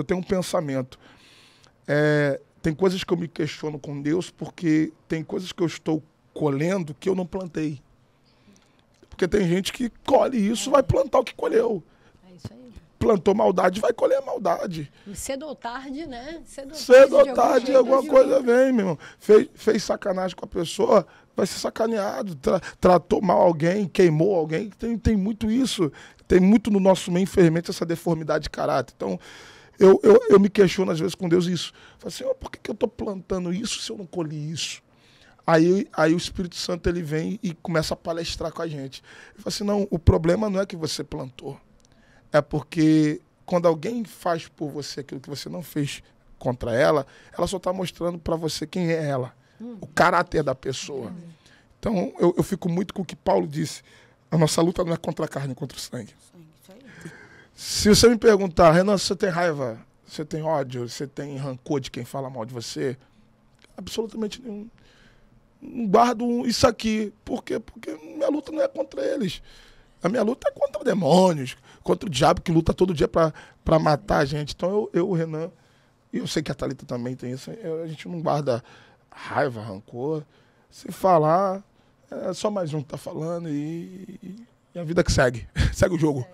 eu tenho um pensamento. É, tem coisas que eu me questiono com Deus porque tem coisas que eu estou colhendo que eu não plantei. Porque tem gente que colhe isso, vai plantar o que colheu. É isso aí. Plantou maldade, vai colher maldade. Cedo ou tarde, né? Cedo Cedo ou tarde, jeito, alguma coisa vem, meu irmão. Fez, fez sacanagem com a pessoa, vai ser sacaneado. Tra- tratou mal alguém, queimou alguém. Tem, tem muito isso. Tem muito no nosso meio, infelizmente, essa deformidade de caráter. Então, eu, eu, eu me questiono às vezes com Deus isso. Falo assim, "Ó, por que, que eu estou plantando isso se eu não colhi isso? Aí, aí o Espírito Santo ele vem e começa a palestrar com a gente. Ele fala assim, não, o problema não é que você plantou. É porque quando alguém faz por você aquilo que você não fez contra ela, ela só está mostrando para você quem é ela, o caráter da pessoa. Então eu, eu fico muito com o que Paulo disse. A nossa luta não é contra a carne, é contra o sangue. Isso aí. Se você me perguntar, Renan, você tem raiva, você tem ódio, você tem rancor de quem fala mal de você? Absolutamente nenhum. Não guardo isso aqui. Por quê? Porque minha luta não é contra eles. A minha luta é contra demônios, contra o diabo que luta todo dia para matar a gente. Então eu, eu, o Renan, e eu sei que a Thalita também tem isso, a gente não guarda raiva, rancor. Se falar, é só mais um que tá falando e, e a vida que segue. segue o jogo.